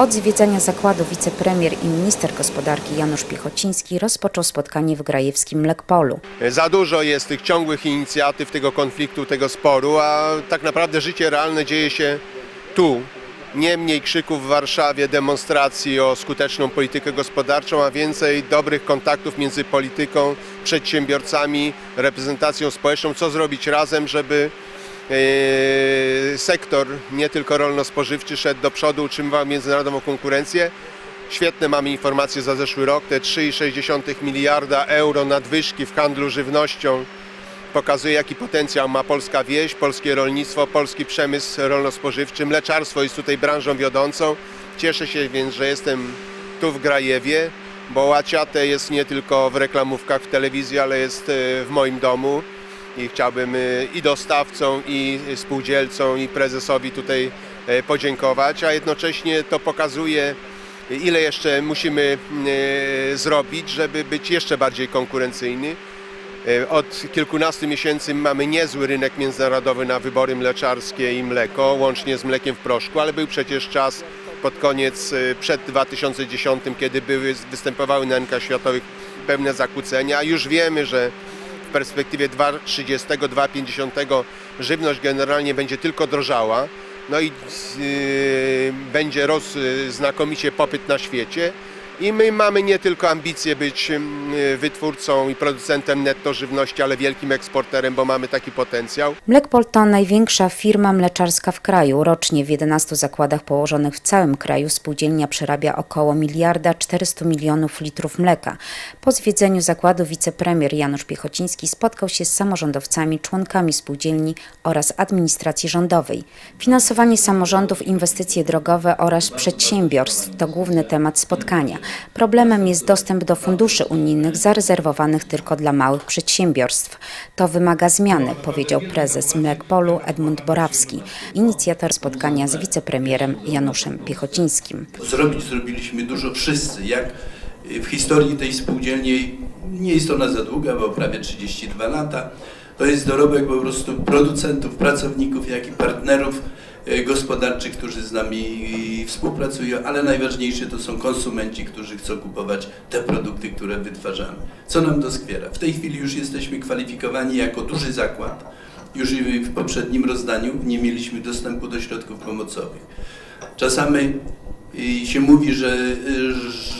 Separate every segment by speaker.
Speaker 1: Od zwiedzania zakładu wicepremier i minister gospodarki Janusz Piechociński rozpoczął spotkanie w Grajewskim Mlekpolu.
Speaker 2: Za dużo jest tych ciągłych inicjatyw, tego konfliktu, tego sporu, a tak naprawdę życie realne dzieje się tu. Nie mniej krzyków w Warszawie, demonstracji o skuteczną politykę gospodarczą, a więcej dobrych kontaktów między polityką, przedsiębiorcami, reprezentacją społeczną, co zrobić razem, żeby sektor, nie tylko rolno-spożywczy, szedł do przodu, utrzymywał międzynarodową konkurencję. Świetne mamy informacje za zeszły rok, te 3,6 miliarda euro nadwyżki w handlu żywnością pokazuje jaki potencjał ma polska wieś, polskie rolnictwo, polski przemysł rolno-spożywczy. Mleczarstwo jest tutaj branżą wiodącą. Cieszę się więc, że jestem tu w Grajewie, bo łaciate jest nie tylko w reklamówkach w telewizji, ale jest e, w moim domu i chciałbym e, i dostawcom, i spółdzielcom, i prezesowi tutaj e, podziękować, a jednocześnie to pokazuje ile jeszcze musimy e, zrobić, żeby być jeszcze bardziej konkurencyjny. E, Od kilkunastu miesięcy mamy niezły rynek międzynarodowy na wybory mleczarskie i mleko, łącznie z mlekiem w proszku, ale był przecież czas pod koniec, e, przed 2010, kiedy były, występowały na rynkach światowych pewne zakłócenia. Już wiemy, że w perspektywie 2030-2050 żywność generalnie będzie tylko drożała. No i yy, będzie rósł znakomicie popyt na świecie. I my mamy nie tylko ambicje być yy, wytwórcą i producentem netto żywności, ale wielkim eksporterem, bo mamy taki potencjał.
Speaker 1: Mlekpol to największa firma mleczarska w kraju. Rocznie w 11 zakładach położonych w całym kraju spółdzielnia przerabia około miliarda 400 milionów litrów mleka. Po zwiedzeniu zakładu wicepremier Janusz Piechociński spotkał się z samorządowcami, członkami spółdzielni oraz administracji rządowej. Finansowanie samorządów, inwestycje drogowe oraz przedsiębiorstw to główny temat spotkania. Problemem jest dostęp do funduszy unijnych zarezerwowanych tylko dla małych przedsiębiorstw. To wymaga zmiany, powiedział prezes Mlekpolu Edmund Borawski, inicjator spotkania z wicepremierem Januszem Piechocińskim.
Speaker 3: Zrobić zrobiliśmy dużo wszyscy. Jak w historii tej spółdzielni, nie jest ona za długa, bo prawie 32 lata, to jest dorobek po prostu producentów, pracowników, jak i partnerów e, gospodarczych, którzy z nami współpracują, ale najważniejsze to są konsumenci, którzy chcą kupować te produkty, które wytwarzamy. Co nam doskwiera? W tej chwili już jesteśmy kwalifikowani jako duży zakład. Już w poprzednim rozdaniu nie mieliśmy dostępu do środków pomocowych. Czasami i się mówi, że,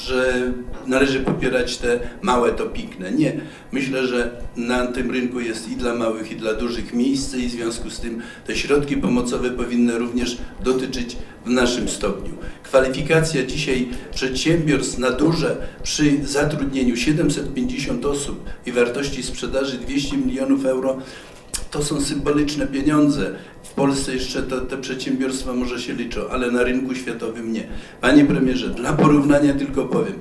Speaker 3: że należy popierać te małe to pikne. Nie. Myślę, że na tym rynku jest i dla małych, i dla dużych miejsce i w związku z tym te środki pomocowe powinny również dotyczyć w naszym stopniu. Kwalifikacja dzisiaj przedsiębiorstw na duże przy zatrudnieniu 750 osób i wartości sprzedaży 200 milionów euro to są symboliczne pieniądze. W Polsce jeszcze to, te przedsiębiorstwa może się liczą, ale na rynku światowym nie. Panie premierze, dla porównania tylko powiem,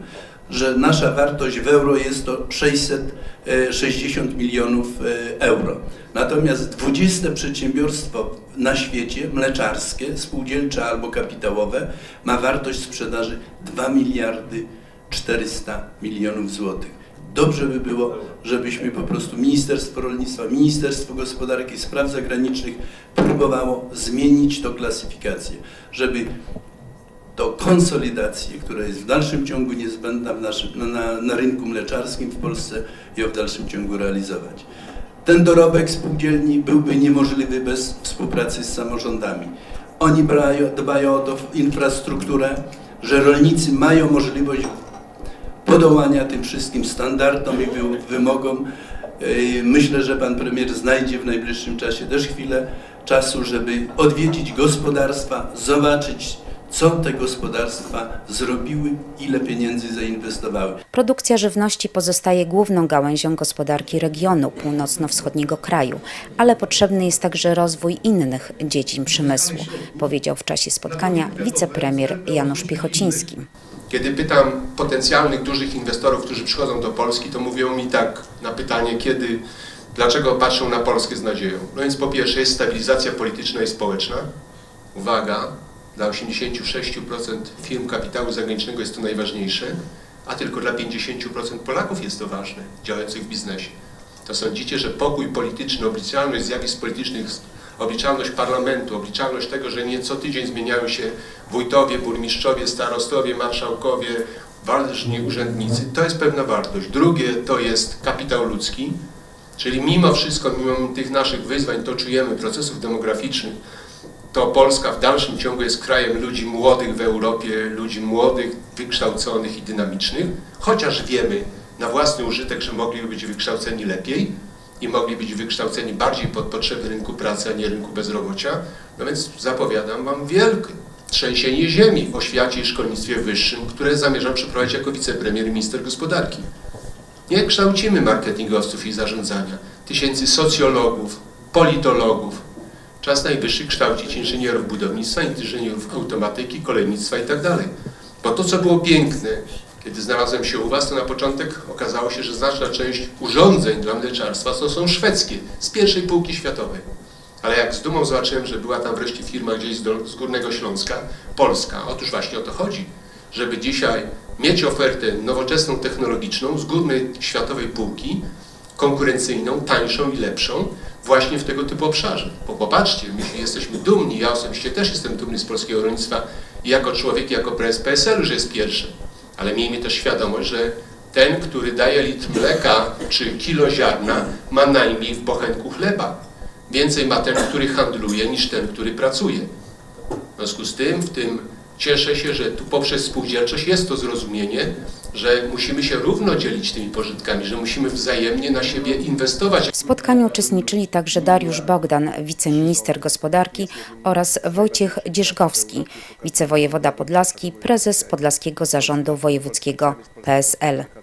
Speaker 3: że nasza wartość w euro jest to 660 milionów e, euro. Natomiast 20 przedsiębiorstwo na świecie, mleczarskie, spółdzielcze albo kapitałowe, ma wartość sprzedaży 2 miliardy 400 milionów złotych. Dobrze by było, żebyśmy po prostu Ministerstwo Rolnictwa, Ministerstwo Gospodarki i Spraw Zagranicznych próbowało zmienić tą klasyfikację, żeby do konsolidacji, która jest w dalszym ciągu niezbędna naszym, na, na rynku mleczarskim w Polsce, ją w dalszym ciągu realizować. Ten dorobek spółdzielni byłby niemożliwy bez współpracy z samorządami. Oni dbają, dbają o infrastrukturę, że rolnicy mają możliwość podołania tym wszystkim standardom i wymogom. Myślę, że pan premier znajdzie w najbliższym czasie też chwilę czasu, żeby odwiedzić gospodarstwa, zobaczyć, co te gospodarstwa zrobiły, ile pieniędzy zainwestowały.
Speaker 1: Produkcja żywności pozostaje główną gałęzią gospodarki regionu północno-wschodniego kraju, ale potrzebny jest także rozwój innych dziedzin przemysłu, powiedział w czasie spotkania wicepremier Janusz Piechociński.
Speaker 2: Kiedy pytam potencjalnych dużych inwestorów, którzy przychodzą do Polski, to mówią mi tak na pytanie, kiedy, dlaczego patrzą na Polskę z nadzieją. No więc po pierwsze jest stabilizacja polityczna i społeczna. Uwaga, dla 86% firm kapitału zagranicznego jest to najważniejsze, a tylko dla 50% Polaków jest to ważne, działających w biznesie. To sądzicie, że pokój polityczny, obliczalność zjawisk politycznych
Speaker 4: obliczalność parlamentu, obliczalność tego, że nie co tydzień zmieniają się wójtowie, burmistrzowie, starostowie, marszałkowie, ważni urzędnicy, to jest pewna wartość. Drugie to jest kapitał ludzki, czyli mimo wszystko, mimo tych naszych wyzwań, to czujemy, procesów demograficznych, to Polska w dalszym ciągu jest krajem ludzi młodych w Europie, ludzi młodych, wykształconych i dynamicznych, chociaż wiemy na własny użytek, że mogliby być wykształceni lepiej i mogli być wykształceni bardziej pod potrzeby rynku pracy, a nie rynku bezrobocia. No więc zapowiadam Wam wielkie trzęsienie ziemi w oświacie i szkolnictwie wyższym, które zamierzam przeprowadzić jako wicepremier i minister gospodarki. Nie kształcimy marketingowców i zarządzania, tysięcy socjologów, politologów, Czas najwyższy kształcić inżynierów budownictwa, inżynierów automatyki, kolejnictwa itd. Bo to, co było piękne, kiedy znalazłem się u Was, to na początek okazało się, że znaczna część urządzeń dla mleczarstwa to są szwedzkie, z pierwszej półki światowej. Ale jak z dumą zobaczyłem, że była tam wreszcie firma gdzieś z Górnego Śląska, Polska, otóż właśnie o to chodzi, żeby dzisiaj mieć ofertę nowoczesną, technologiczną z górnej światowej półki, konkurencyjną, tańszą i lepszą właśnie w tego typu obszarze. Bo popatrzcie, my jesteśmy dumni, ja osobiście też jestem dumny z polskiego rolnictwa jako człowiek, jako prezes PSL-u, że jest pierwszy. Ale miejmy też świadomość, że ten, który daje litr mleka czy kilo ziarna, ma najmniej w bochenku chleba. Więcej ma ten, który handluje, niż ten, który pracuje. W związku z tym, w tym cieszę się, że tu poprzez spółdzielczość jest to zrozumienie, że musimy się równo dzielić tymi pożytkami, że musimy wzajemnie na siebie inwestować.
Speaker 1: W spotkaniu uczestniczyli także Dariusz Bogdan, wiceminister gospodarki oraz Wojciech Dzierzgowski, wicewojewoda podlaski, prezes Podlaskiego Zarządu Wojewódzkiego PSL.